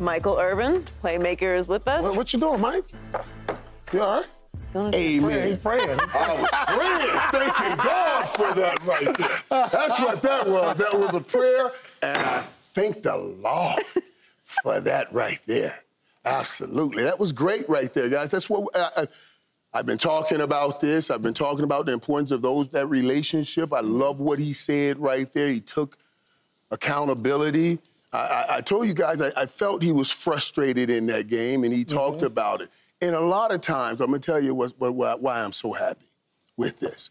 Michael Irvin, playmaker, is with us. What, what you doing, Mike? You all right? Amen. Praying. I was praying, thanking God for that right there. That's what that was. That was a prayer, and I thank the Lord for that right there. Absolutely. That was great right there, guys. That's what I, I, I've been talking about this. I've been talking about the importance of those that relationship. I love what he said right there. He took accountability. I, I, told you guys I, I felt he was frustrated in that game, and he talked mm-hmm. about it. And a lot of times, I'm gonna tell you what, what, why, why I'm so happy with this.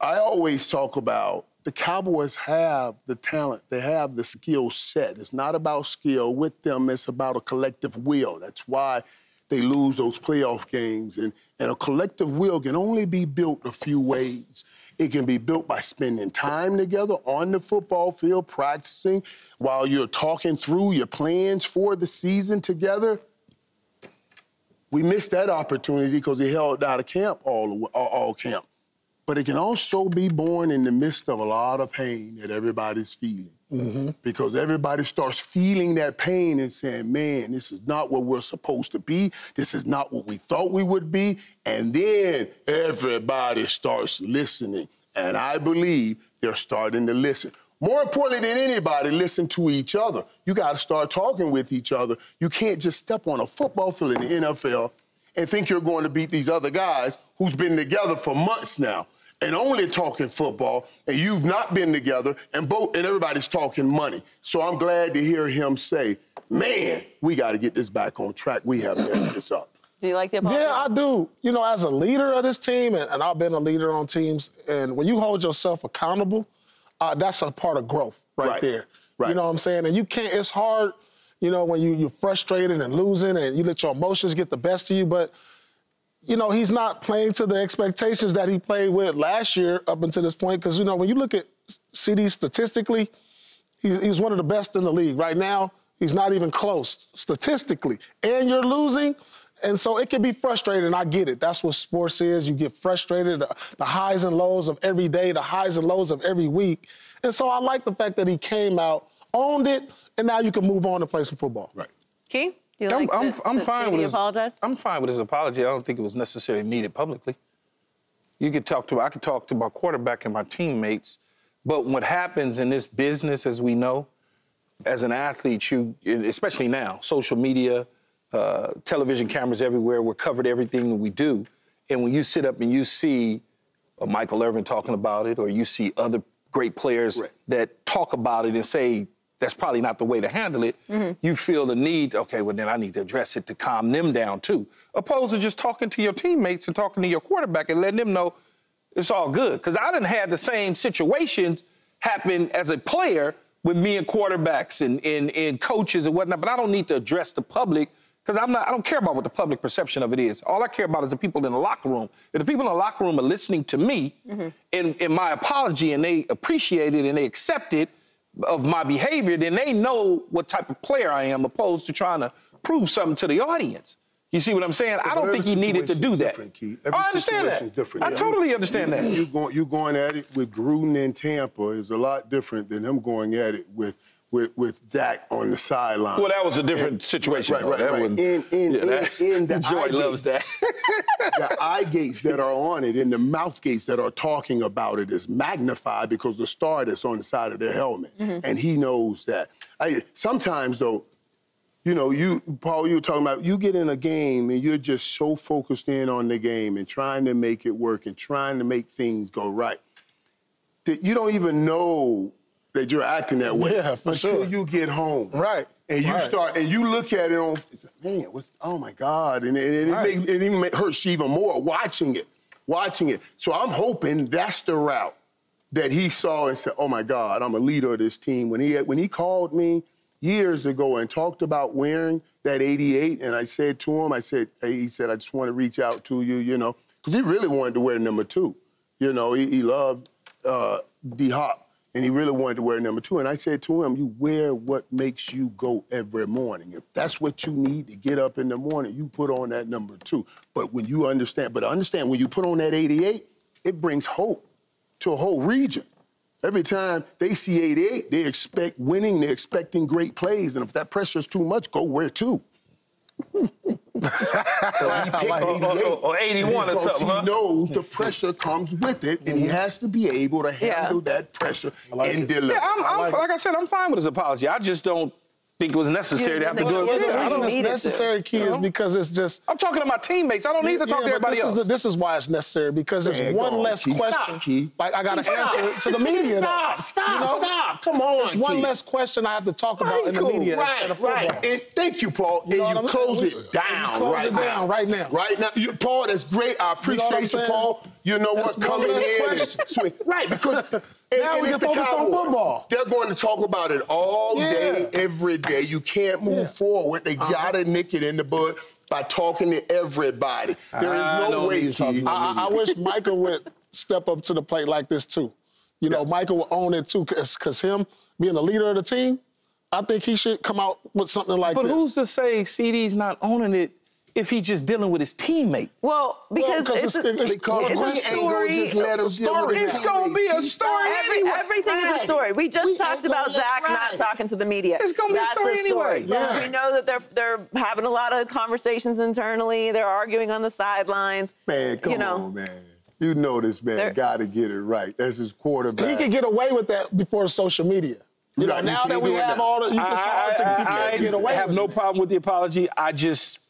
I always talk about the Cowboys have the talent, they have the skill set. It's not about skill with them, it's about a collective will. That's why they lose those playoff games. And, and a collective will can only be built a few ways. It can be built by spending time together on the football field, practicing while you're talking through your plans for the season together. We missed that opportunity because he held out of camp all, all, all camp. But it can also be born in the midst of a lot of pain that everybody's feeling. Mm-hmm. Because everybody starts feeling that pain and saying, man, this is not what we're supposed to be. This is not what we thought we would be. And then everybody starts listening. And I believe they're starting to listen. More importantly than anybody, listen to each other. You got to start talking with each other. You can't just step on a football field in the NFL and think you're going to beat these other guys who's been together for months now and only talking football, and you've not been together, and both and everybody's talking money. So I'm glad to hear him say, "Man, we got to get this back on track. We have messed this up." Do you like the apology? Yeah, I do. You know, as a leader of this team, and, and I've been a leader on teams, and when you hold yourself accountable, uh, that's a part of growth right, Right. there. Right. You know what I'm saying? And you can't, it's hard, you know, when you, you're frustrated and losing and you let your emotions get the best of you, but you know, he's not playing to the expectations that he played with last year up until this point. Because, you know, when you look at CeeDee statistically, he, he's one of the best in the league. Right now, he's not even close statistically. And you're losing. And so it can be frustrating. I get it. That's what sports is. You get frustrated, the, the highs and lows of every day, the highs and lows of every week. And so I like the fact that he came out, owned it, and now you can move on and play some football. Right. Key? Do you I'm, like I'm, that- I'm that fine with his. apologize? I'm fine with his apology. I don't think it was necessarily needed publicly. You could talk to. I could talk to my quarterback and my teammates, but what happens in this business, as we know, as an athlete, you especially now, social media, uh, television cameras everywhere. We're covered everything that we do, and when you sit up and you see uh, Michael Irvin talking about it, or you see other great players Right. that talk about it and say that's probably not the way to handle it, mm-hmm. you feel the need, okay, well, then I need to address it to calm them down too. Opposed to just talking to your teammates and talking to your quarterback and letting them know it's all good. Because I didn't have the same situations happen as a player with me and quarterbacks and, and, and coaches and whatnot, but I don't need to address the public because I'm not, I don't care about what the public perception of it is. All I care about is the people in the locker room. If the people in the locker room are listening to me mm-hmm. and in my apology and they appreciate it and they accept it of my behavior, then they know what type of player I am, opposed to trying to prove something to the audience. You see what I'm saying? I don't think he needed to do that. I understand that. different. I Yeah. totally understand that. You going you going at it with Gruden in Tampa is a lot different than him going at it with with with Dak on the sideline. Well, that was a different situation. Right, though. right, right. wasn't- In in yeah, that- in, in the Joy eye loves gates. that. the eye gates that are on it and the mouth gates that are talking about it is magnified because the star that's on the side of their helmet. Mm-hmm. And he knows that. I, sometimes, though, you know, you, Paul, you were talking about you get in a game and you're just so focused in on the game and trying to make it work and trying to make things go right that you don't even know that you're acting that way Yeah, for until sure. you get home. Right. And you Right. start and you look at it on, it's like, man, what's, oh my God. And, it- and it, Right. makes, it even make- hurts you even more watching it, watching it. So I'm hoping that's the route that he saw and said, oh my God, I'm a leader of this team. When he, when he called me years ago and talked about wearing that 88, and I said to him, I said, hey, he said, I just want to reach out to you, you know, because he really wanted to wear number two. You know, he, he loved uh, D Hop, and he really wanted to wear number two. And I said to him, You wear what makes you go every morning. If that's what you need to get up in the morning, you put on that number two. But when you understand, but understand, when you put on that 88, it brings hope to a whole region. Every time they see 88, they expect winning, they're expecting great plays. And if that pressure is too much, go where to? Or- or 81 or something, he huh? knows the pressure comes with it, and he mm-hmm. has to be able to Yeah. handle that pressure like and it. deliver. Yeah, I'm, I'm, like I said, I'm fine with his apology. I just don't think it was necessary to have to do it. yeah, with yeah. him. The I reason don't- it's needed to. necessary, Key, is because it's just. I'm talking to my teammates. I don't need to talk to everybody this else. Is the, this is why it's necessary because it's Man, one on, less Key. Stop, question. Key. Like I got to answer to the media. though. Stop, stop, You know? stop. Come on, It's one Key. less question I have to talk about in the media right, instead of football. right. And thank you, Paul. You and you close saying? it down close right it now. down right now. Right now, you, Paul. That's great. I appreciate I'm you. Paul. You know what? Coming one less in and Right, because and, Now and we can the focus on football. They're going to talk about it all day, every day. You can't move Yeah. forward. They uh-huh. gotta nick it in the bud by talking to everybody. There is I no know way, he's Key. I, I wish Michael would step up to the plate like this too. You know, Michael would own it too, because him being the leader of the team, I think he should come out with something like But this. But who's to say CeeDee's not owning it if he's just dealing with his teammate? Well, because 'cause it's, it's- a, it's- Because it's we a ain't gonna story. just let him It's a deal with story. his It's gonna be a teammates. story Every, anyway. everything is a story. We just We talked about Zach it not talking to the media. It's gonna be a That's story anyway. Yeah. We know that they're they're having a lot of conversations internally. They're arguing on the sidelines. Man, come you know, on, man. You know this man They're- got to get it right. That's his quarterback. he could get away with that before social media. You know, Right, you now can't that we have now. all the, you can hard to, you I, can get away have with no it. problem with the apology. I just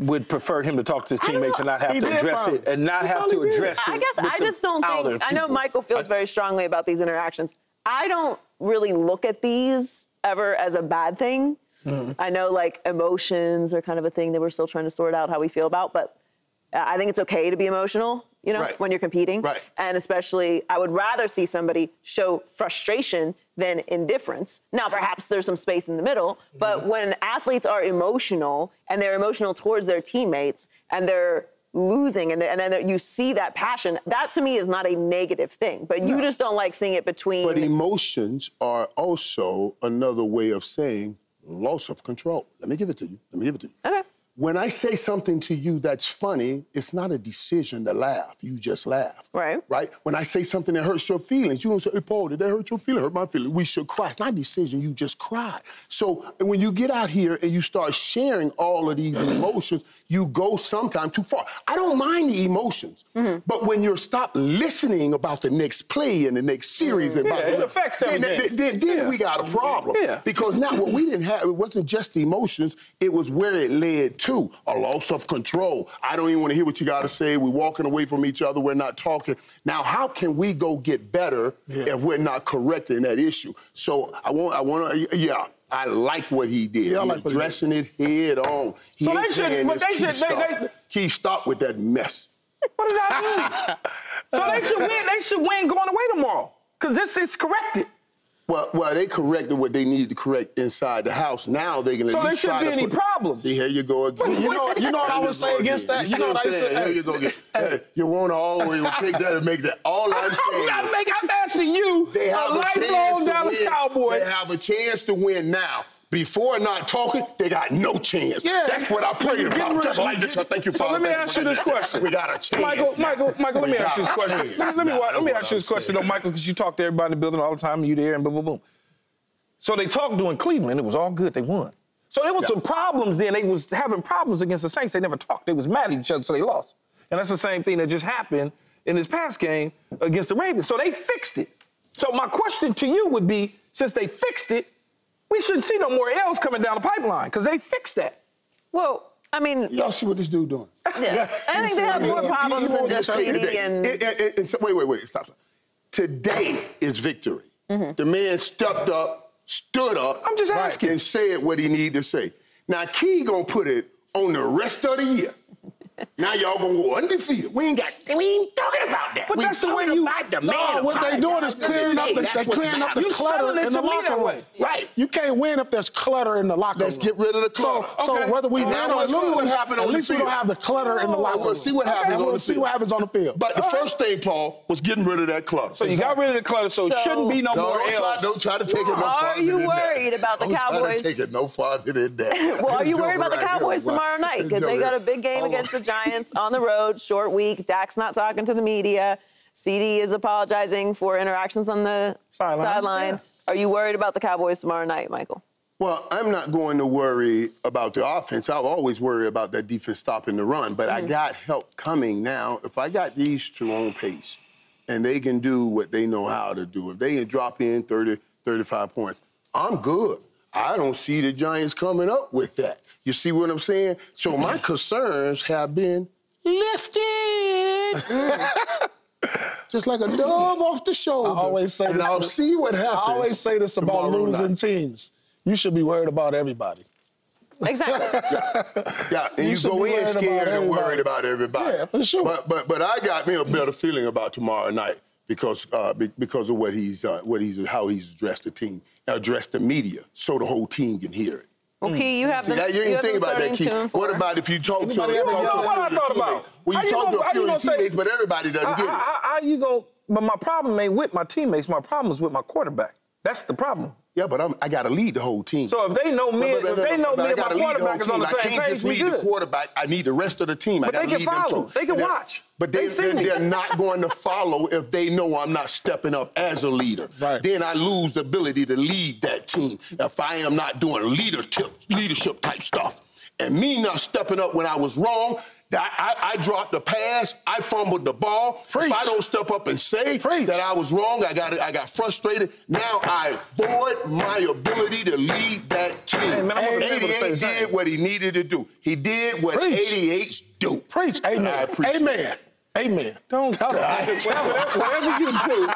would prefer him to talk to his teammates and not have He to address it and not have to address it. I guess I just don't other think. I know. Michael feels very strongly about these interactions. I don't really look at these ever as a bad thing. Mm-hmm. I know like emotions are kind of a thing that we're still trying to sort out how we feel about, but I think it's okay to be emotional, you know, Right. when you're competing. Right. And especially, I would rather see somebody show frustration than indifference. Now, perhaps there's some space in the middle, but mm-hmm. when athletes are emotional and they're emotional towards their teammates and they're losing and, they're, and then you see that passion, that to me is not a negative thing. But you just don't like seeing it between. But emotions are also another way of saying loss of control. Let me give it to you. Let me give it to you. Okay. When I say something to you that's funny, it's not a decision to laugh. You just laugh. Right. Right? When I say something that hurts your feelings, you don't say, hey, Paul, did that hurt your feelings? Hurt my feelings. We should cry. It's not a decision, you just cry. So when you get out here and you start sharing all of these emotions, you go sometimes too far. I don't mind the emotions, Mm-hmm. but when you're stop listening about the next play and the next series and Yeah, about it the, affects then, everything. then, then Yeah. we got a problem. Yeah. Because now what we didn't have, it wasn't just emotions, it was where it led to a loss of control. I don't even want to hear what you got to say. We're walking away from each other. We're not talking. Now, how can we go get better if we're not correcting that issue? So I want, I want to, yeah. I like what he did. Yeah, I like was he did. addressing it head on. He So they should- but they should- they- they- Keith, stop with that mess. What does that mean? so they should win. They should win going away tomorrow because this is corrected. Well, well, they corrected what they needed to correct inside the house. Now they can at So there shouldn't be any put- problems. See, here you go again. You know- you know what I would say against again. that? You, You know what saying? say? Here you go again. Hey, you want to always take that and make that. All I'm saying. I'm, is- making, I'm asking you, they have a a, lifelong to Dallas win. Cowboy. They have a chance to win now. Before not talking, they got no chance. Yeah. That's what I prayed about. rid Just of- like this. Thank you, So Father. let me ask you this question. We got a chance. Michael, now. Michael, Michael, let me ask you this question. Let me, let me ask you this question, though, Michael, because you talk to everybody in the building all the time, and you there, and boom, boom, boom. So they talked during Cleveland. It was all good. They won. So there was Yeah. some problems then. They was having problems against the Saints. They never talked. They was mad at each other, so they lost. And that's the same thing that just happened in this past game against the Ravens. So they fixed it. So my question to you would be, since they fixed it, we shouldn't see no more L's coming down the pipeline because they fixed that. Well, I mean, Y'all see what this dude doing? yeah, I think they have more problems than just CeeDee and. It- it- it- it's- wait, wait, wait. Stop. stop. Today is victory. Mm-hmm. The man stepped up, stood up. I'm just asking. And said what he needed to say. Now, Key gonna put it on the rest of the year. Now y'all gonna go undefeated. We ain't got. We ain't talking about that. But we that's the way you- about the No, man. what they doing is clearing up the, they clearing up the. You clutter in the locker room. Right. You can't win if there's clutter in the locker Let's room. get rid of the clutter. so Okay. whether we Now win or let's see what lose, happened at on the least we don't have the clutter in the locker room. we'll see what happens And on we'll the see field. what happens on the field. But the first thing, Paul, was getting rid of that clutter. So you got rid of the clutter, so, it shouldn't be no, No, more don't try, L's. don't try to take it no farther. Are you worried about the don't Try Cowboys? to take it no farther than that. Well, are you worried about the Cowboys tomorrow night? Because they got a big game against the Giants on the road, short week. Dak's not talking to the media. CeeDee is apologizing for interactions on the Sideline, sideline. yeah. Are you worried about the Cowboys tomorrow night, Michael? Well, I'm not going to worry about the offense. I'll always worry about that defense stopping the run. But I mm-hmm. got help coming now. If I got these two on pace and they can do what they know how to do, if they can drop in 30, 35 points, I'm good. I don't see the Giants coming up with that. You see what I'm saying? So my mm-hmm. concerns have been lifted. Just like a dove off the shoulder. I always say and this I'll see what happens. I always say this about losing night. teams. You should be worried about everybody. Exactly. Yeah, and You you, go in worried scared and worried about everybody. Yeah, for sure. But but but I got me a better feeling about tomorrow night because uh, be- because of what he's uh, what he's how he's addressed the team, addressed the media, so the whole team can hear it. Well, Key, you have See, them. that, you you didn't think about that, starting Keith. two What about if you talk to, Anybody talk ever to a at few what I thought about? teammates? Well, How you you talk gonna- to a few you of your say- teammates, but everybody doesn't How, get it. how- how you go? But my problem ain't with my teammates. My problem is with my quarterback. That's the problem. Yeah, but I'm, I got to lead the whole team. So if they know me, But- but- if they know but me I and my quarterback is on the team. I same can't page, just lead the quarterback. I need the rest of the team. I But got to they can lead them follow. too. They can watch. But They they, see they, me. they're not going to follow if they know I'm not stepping up as a leader. Right. Then I lose the ability to lead that team if I am not doing leader tip, leadership type stuff. And me not stepping up when I was wrong, that I, I dropped the pass, I fumbled the ball. Preach. If I don't step up and say Preach. that I was wrong, I got I got frustrated. Now I void my ability to lead that team. Hey, man, I'm gonna be able to say 88 did what he needed to do. He did what Preach. 88s do. Preach. I appreciate Amen. Amen. Don't Tell 'em. whatever, whatever you do,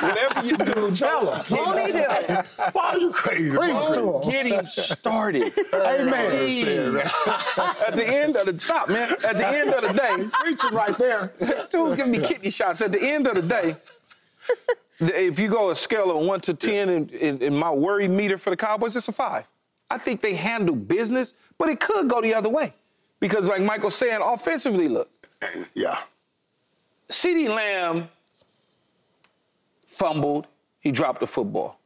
whatever you do, Tell 'em. Won't he do it? Why are you crazy? Preach to 'em. get him started. Amen. At the end of the stop, man. At the end of the day, Preaching right there. dude, give me kidney shots. At the end of the day, if you go a scale of one to ten in, in, in my worry meter for the Cowboys, it's a five. I think they handle business, but it could go the other way. Because like Michael's saying, offensively, look, Yeah. CeeDee Lamb fumbled, he dropped the football.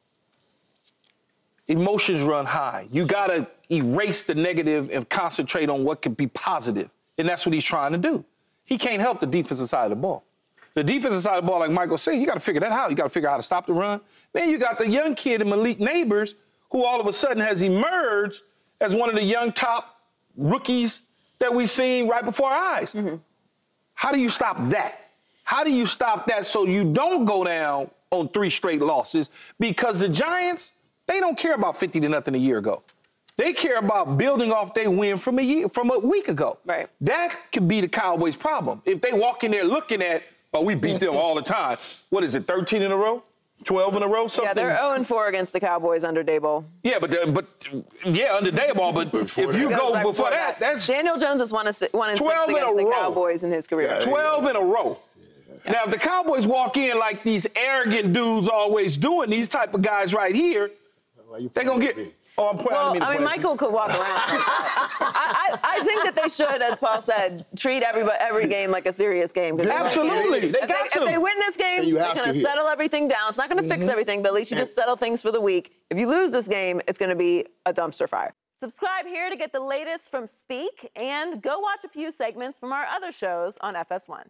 Emotions run high. You gotta erase the negative and concentrate on what could be positive. And that's what he's trying to do. He can't help the defensive side of the ball. The defensive side of the ball, like Michael said, you gotta figure that out. You gotta figure out how to stop the run. Then you got the young kid in Malik Nabers, who all of a sudden has emerged as one of the young top rookies that we've seen right before our eyes. Mm-hmm. How do you stop that? How do you stop that so you don't go down on three straight losses? Because the Giants, they don't care about 50 to nothing a year ago. They care about building off their win from a year from a week ago. Right. That could be the Cowboys' problem. If they walk in there looking at, oh, we beat them all the time. What is it, 13 in a row? 12 in a row? Something. Yeah, they're 0 and 4 against the Cowboys under Daboll. Yeah, but the- but yeah, under Daboll. But Before if you go back before that, that's Daniel Jones has won, a, si- one and 12 six in a the row. Cowboys in his career. Yeah. 12 in a row. Now, if the Cowboys walk in like these arrogant dudes always doing, these type of guys right here, they're going to get. Oh, I'm pointing Well, me to I mean, point you. Michael could walk around. I, I, I think that they should, as Paul said, treat every every game like a serious game. 'cause Absolutely. It is. They If got they, to. if they win this game, And you they're going to to settle everything down. It's not going to fix Mm-hmm. everything, but at least you just settle things for the week. If you lose this game, it's going to be a dumpster fire. Subscribe here to get the latest from Speak and go watch a few segments from our other shows on FS1.